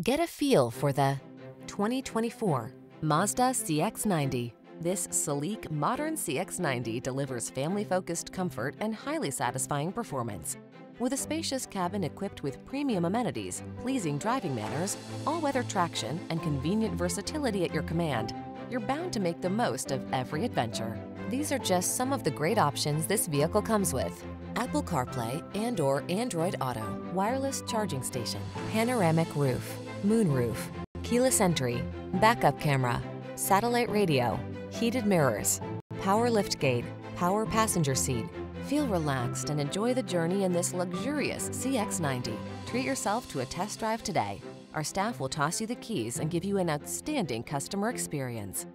Get a feel for the 2024 Mazda CX-90. This sleek, modern CX-90 delivers family-focused comfort and highly satisfying performance. With a spacious cabin equipped with premium amenities, pleasing driving manners, all-weather traction, and convenient versatility at your command, you're bound to make the most of every adventure. These are just some of the great options this vehicle comes with. Apple CarPlay and or Android Auto, wireless charging station, panoramic roof, moonroof, keyless entry, backup camera, satellite radio, heated mirrors, power liftgate, power passenger seat. Feel relaxed and enjoy the journey in this luxurious CX-90. Treat yourself to a test drive today. Our staff will toss you the keys and give you an outstanding customer experience.